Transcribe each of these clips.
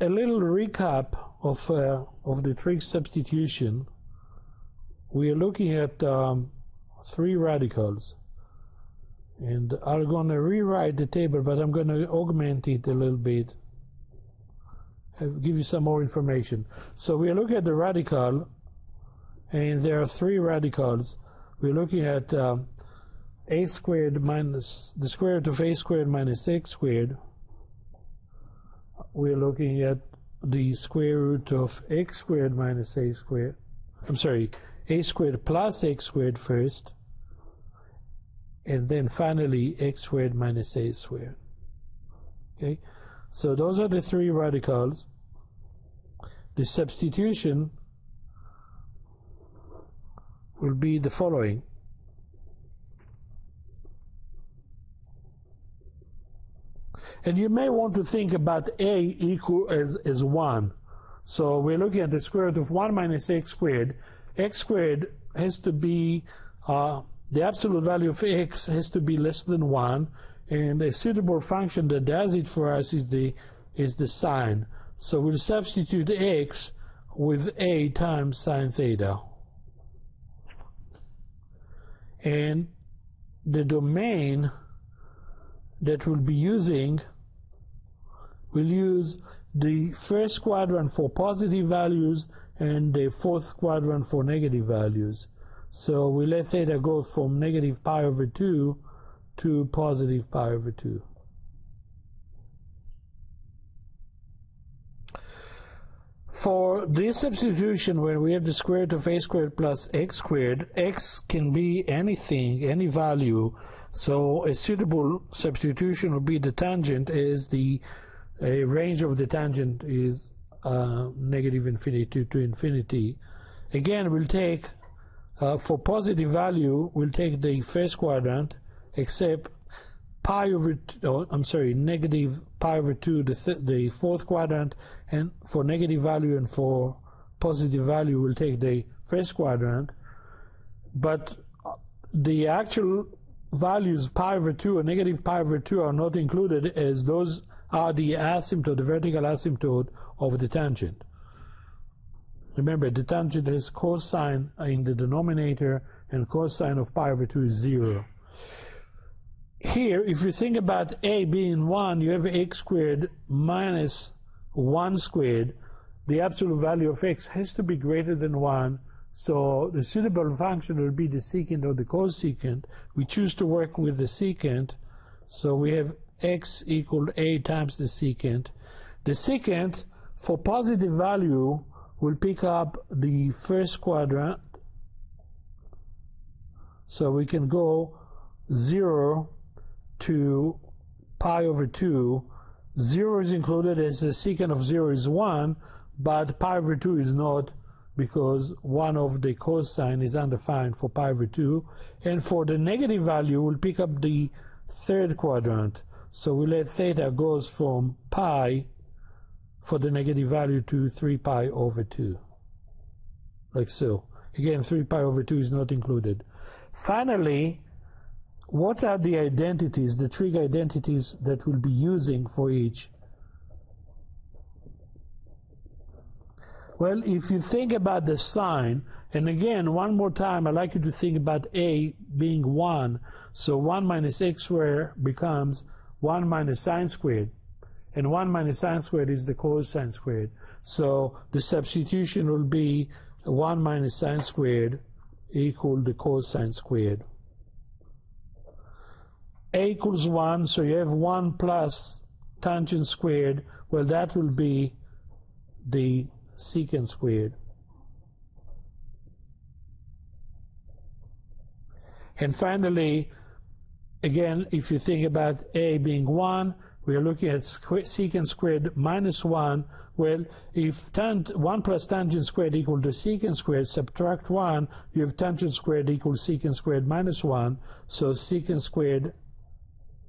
a little recap of, uh, of the trig substitution. We are looking at um, three radicals. And I'm going to rewrite the table, but I'm going to augment it a little bit. Give you some more information. So we look at the radical, and there are three radicals. We're looking at um, a squared minus the square root of a squared minus x squared. We're looking at the square root of x squared minus a squared. I'm sorry, a squared plus x squared first and then finally x squared minus a squared. Okay, so those are the three radicals. The substitution will be the following. And you may want to think about a equal as, as 1. So we're looking at the square root of 1 minus x squared. x squared has to be uh, the absolute value of x has to be less than 1, and a suitable function that does it for us is the, is the sine. So we'll substitute x with a times sine theta. And the domain that we'll be using, we'll use the first quadrant for positive values and the fourth quadrant for negative values. So we let theta go from negative pi over 2 to positive pi over 2. For this substitution, when we have the square root of a squared plus x squared, x can be anything, any value. So a suitable substitution would be the tangent is the range of the tangent is uh, negative infinity to, infinity. Again, we'll take uh, for positive value, we'll take the first quadrant, except pi over, oh, I'm sorry, negative pi over 2, the, th the fourth quadrant, and for negative value and for positive value, we'll take the first quadrant. But the actual values pi over 2 and negative pi over 2 are not included as those are the asymptote, the vertical asymptote of the tangent. Remember, the tangent has cosine in the denominator, and cosine of pi over 2 is 0. Here, if you think about a being 1, you have x squared minus 1 squared. The absolute value of x has to be greater than 1, so the suitable function will be the secant or the cosecant. We choose to work with the secant, so we have x equal a times the secant. The secant, for positive value, we'll pick up the first quadrant. So we can go 0 to pi over 2. 0 is included as the secant of 0 is 1, but pi over 2 is not because one of the cosine is undefined for pi over 2. And for the negative value, we'll pick up the third quadrant. So we let theta goes from pi for the negative value to 3 pi over 2. Like so. Again, 3 pi over 2 is not included. Finally, what are the identities, the trig identities that we'll be using for each? Well, if you think about the sine, and again, one more time, I'd like you to think about a being 1. So 1 minus x squared becomes 1 minus sine squared and 1 minus sine squared is the cosine squared. So the substitution will be 1 minus sine squared equal the cosine squared. A equals 1, so you have 1 plus tangent squared. Well, that will be the secant squared. And finally, again, if you think about A being 1, we are looking at secant squared minus 1. Well, if tan 1 plus tangent squared equal to secant squared, subtract 1, you have tangent squared equals secant squared minus 1. So secant squared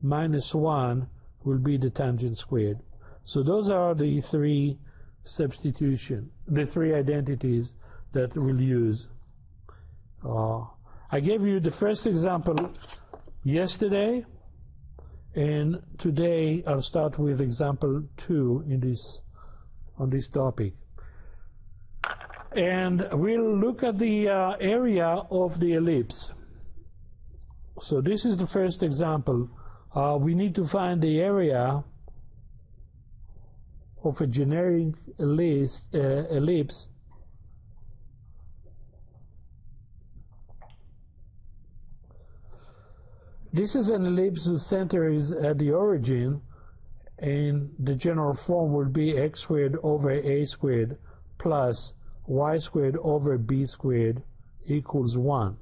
minus 1 will be the tangent squared. So those are the three substitution, the three identities that we'll use. Uh, I gave you the first example yesterday. And today I'll start with example two in this on this topic. And we'll look at the uh, area of the ellipse. So this is the first example. Uh, we need to find the area of a generic ellipse, uh, ellipse This is an ellipse whose center is at the origin, and the general form will be x squared over a squared plus y squared over b squared equals 1.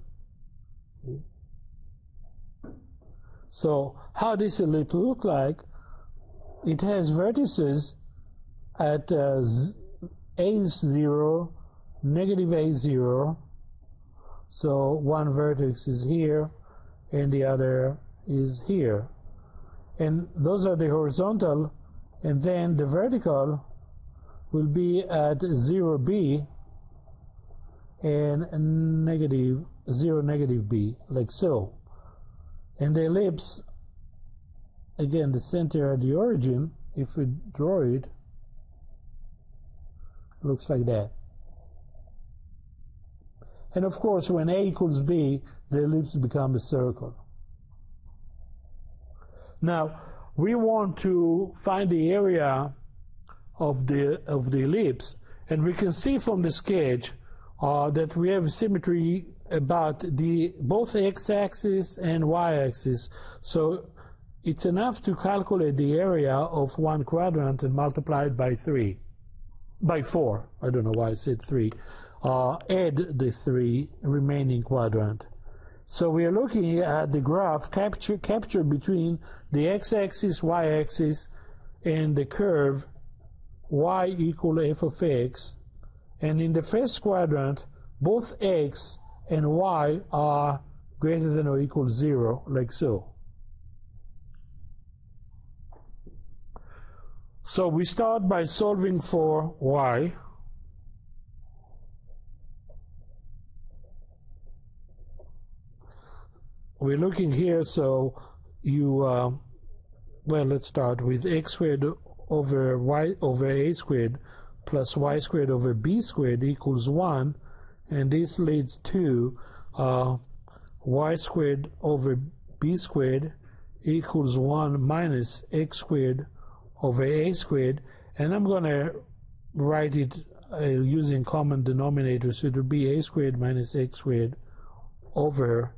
So how does ellipse look like? It has vertices at uh, a0, negative a0. So one vertex is here, and the other is here. And those are the horizontal, and then the vertical will be at 0b and negative 0 negative b, like so. And the ellipse, again, the center at the origin, if we draw it, looks like that. And of course, when A equals B, the ellipse becomes a circle. Now, we want to find the area of the, of the ellipse, and we can see from the sketch uh, that we have symmetry about the both x-axis and y-axis. So it's enough to calculate the area of one quadrant and multiply it by three, by four. I don't know why I said three uh, add the three remaining quadrant. So we are looking at the graph capture, capture between the x-axis, y-axis, and the curve y equal f of x. And in the first quadrant, both x and y are greater than or equal zero, like so. So we start by solving for y. we're looking here, so you, uh, well, let's start with x squared over y over a squared plus y squared over b squared equals 1, and this leads to uh, y squared over b squared equals 1 minus x squared over a squared, and I'm going to write it uh, using common denominators, so it would be a squared minus x squared over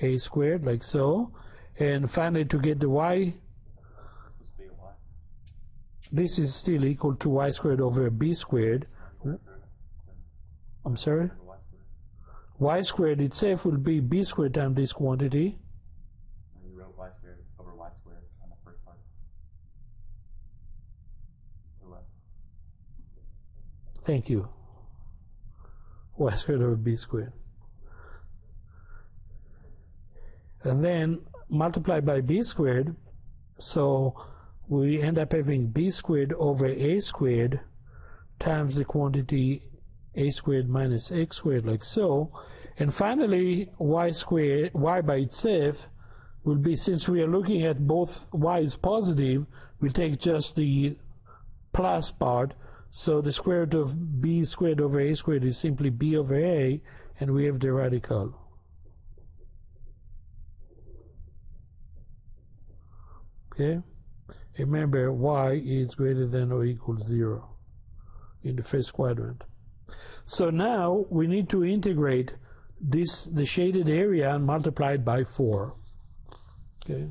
a squared, like so. And finally, to get the y, this is still equal to y squared over b squared. I'm sorry? y squared itself will be b squared times this quantity. You wrote y squared over y squared on the first part. Thank you. y squared over b squared. and then multiply by b squared. So we end up having b squared over a squared times the quantity a squared minus x squared like so. And finally, y squared, y by itself will be, since we are looking at both y is positive, we take just the plus part. So the square root of b squared over a squared is simply b over a, and we have the radical. Okay? Remember, y is greater than or equal 0 in the first quadrant. So now we need to integrate this the shaded area and multiply it by 4. Okay?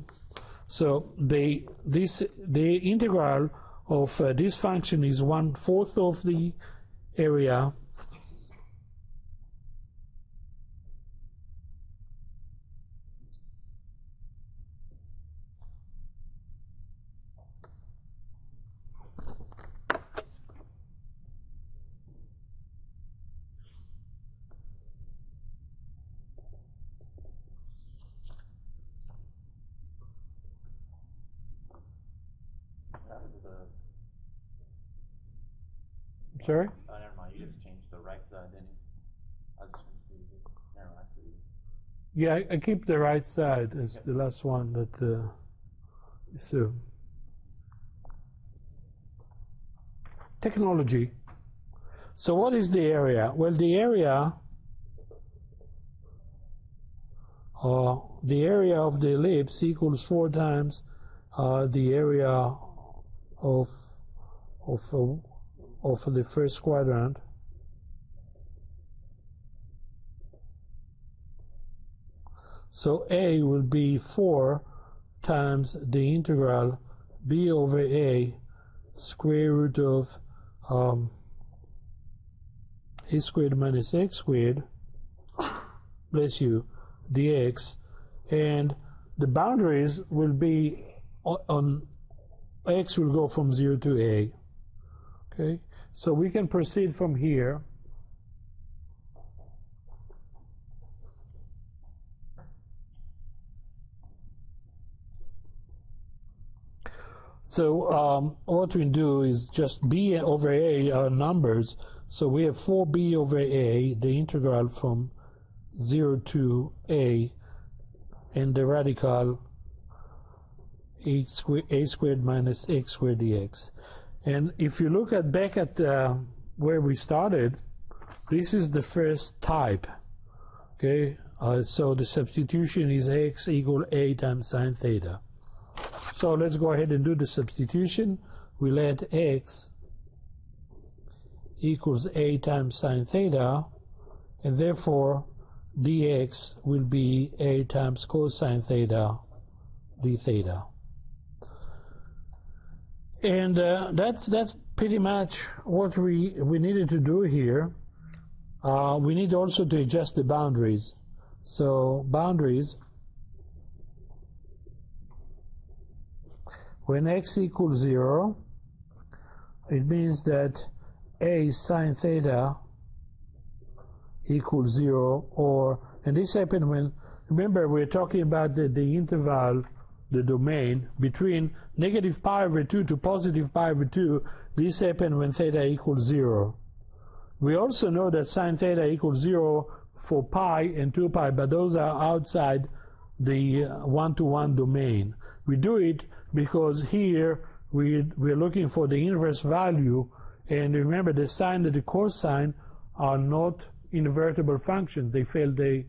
So the this the integral of uh, this function is one fourth of the area Sorry? Oh, never mind. You just changed the right side, didn't you? I just going to see. Never mind. I see. Yeah, I, I keep the right side as the last one that uh, so. technology. So what is the area? Well, the area uh, the area of the ellipse equals four times uh, the area of of uh, of the first quadrant. So a will be 4 times the integral b over a square root of um, a squared minus x squared, bless you, dx, and the boundaries will be on, on x will go from 0 to a. Okay, so we can proceed from here. So um, what we do is just b over a are numbers. So we have 4b over a, the integral from 0 to a, and the radical a a squared minus x squared dx. And if you look at back at uh, where we started, this is the first type. Okay, uh, so the substitution is x equal a times sine theta. So let's go ahead and do the substitution. We let x equals a times sine theta, and therefore dx will be a times cosine theta d theta. And uh, that's that's pretty much what we we needed to do here. Uh, we need also to adjust the boundaries. So boundaries When x equals 0, it means that a sine theta equals 0, or, and this happens when, remember we're talking about the, the interval, the domain, between negative pi over 2 to positive pi over 2, this happens when theta equals 0. We also know that sine theta equals 0 for pi and 2 pi, but those are outside the uh, one-to-one -one domain. We do it because here we, we're looking for the inverse value and remember the sine and the cosine are not invertible functions. They fail the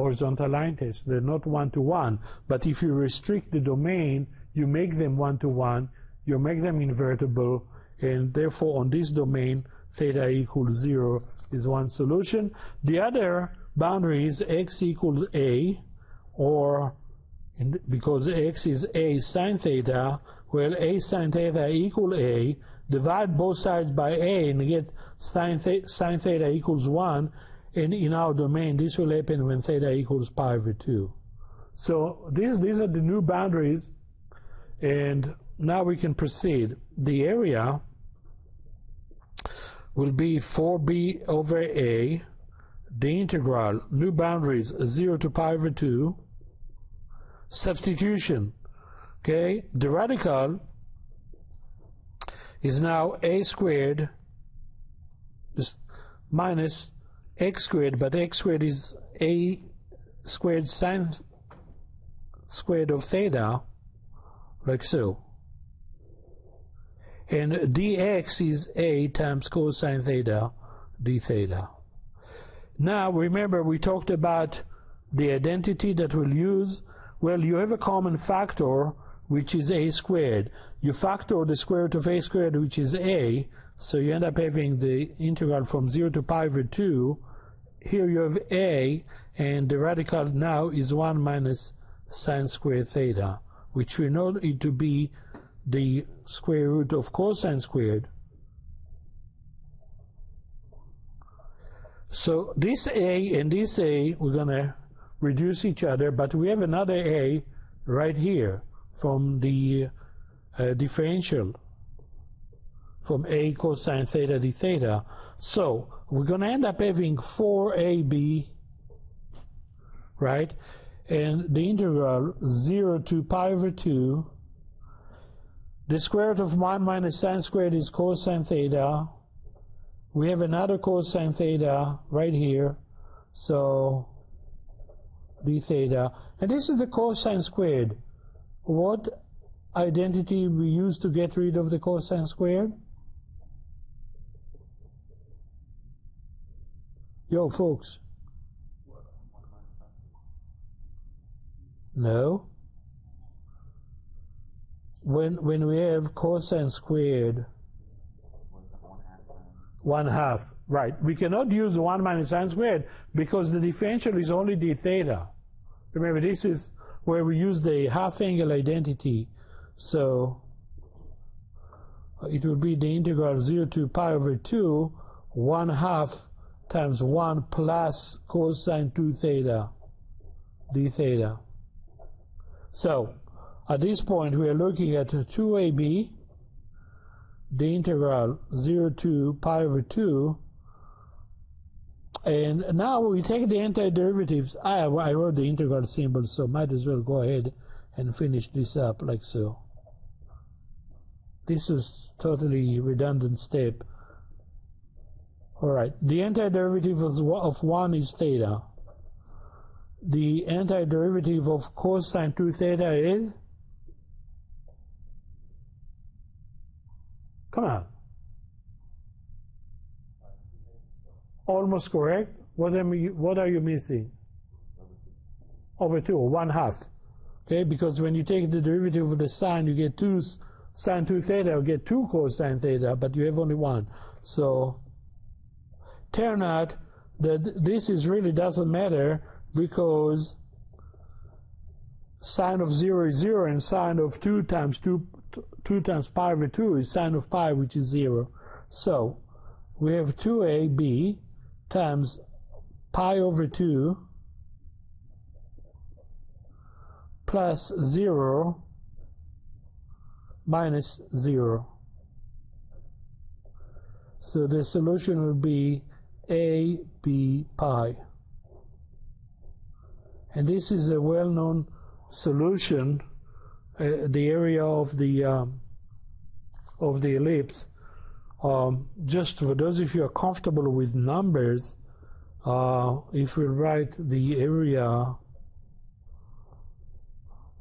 horizontal line test. They're not one-to-one. But if you restrict the domain, you make them one-to-one, you make them invertible, and therefore on this domain, theta equals zero is one solution. The other boundary is x equals a, or because x is a sine theta, well, a sine theta equal a, divide both sides by a and get sine, th sine theta equals 1, and in our domain, this will happen when theta equals pi over 2. So these, these are the new boundaries, and now we can proceed. The area will be 4b over a, the integral, new boundaries, 0 to pi over 2, substitution. Okay, the radical is now a squared minus x squared, but x squared is a squared sine squared of theta, like so. And dx is a times cosine theta d theta. Now remember we talked about the identity that we'll use well, you have a common factor, which is a squared. You factor the square root of a squared, which is a, so you end up having the integral from 0 to pi over 2. Here you have a, and the radical now is 1 minus sine squared theta, which we know to be the square root of cosine squared. So this a and this a, we're going to reduce each other, but we have another a right here from the uh, differential from a cosine theta d theta. So we're going to end up having 4ab, right? And the integral 0 to pi over 2. The square root of 1 minus sine squared is cosine theta. We have another cosine theta right here. So d theta. And this is the cosine squared. What identity we use to get rid of the cosine squared? Yo, folks. No. When when we have cosine squared, one half. Right. We cannot use one minus sine squared because the differential is only d theta. Remember, this is where we use the half angle identity. So it will be the integral 0 to pi over 2, 1 half times 1 plus cosine 2 theta, d theta. So at this point, we are looking at 2ab, the integral 0 to pi over 2. And now we take the antiderivatives. I, I wrote the integral symbol, so might as well go ahead and finish this up like so. This is totally redundant step. All right, the antiderivative of, of 1 is theta. The antiderivative of cosine 2 theta is? Come on. Almost correct. What am you, what are you missing? Over two, one half. Okay, because when you take the derivative of the sine, you get two sine two theta, you get two cosine theta, but you have only one. So turn out that this is really doesn't matter because sine of zero is zero and sine of two times two two times pi over two is sine of pi which is zero. So we have two AB times pi over two plus zero minus zero. So the solution would be A B pi. And this is a well-known solution, uh, the area of the um, of the ellipse. Um, just for those of you are comfortable with numbers, uh, if we write the area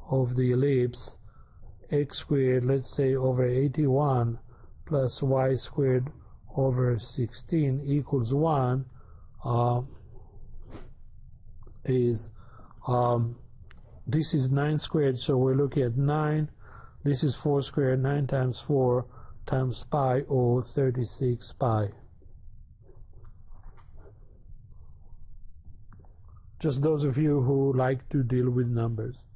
of the ellipse, x squared, let's say over 81 plus y squared over 16 equals 1 uh, is um, this is 9 squared so we're looking at 9 this is 4 squared 9 times 4 times pi or 36 pi. Just those of you who like to deal with numbers